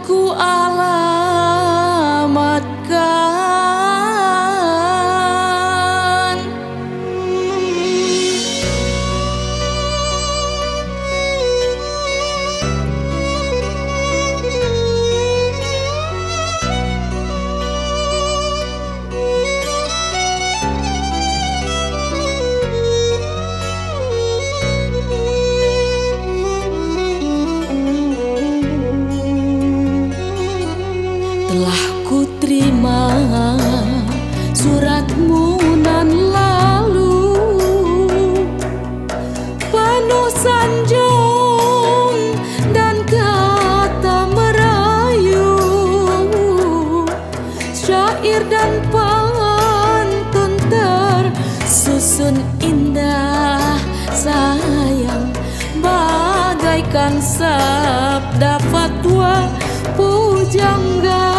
ku Allah Telah ku terima suratmu nan lalu. Penuh sanjung dan kata merayu. Syair dan pantun tersusun indah. Sayang Bagaikan sabda fatwa pujangga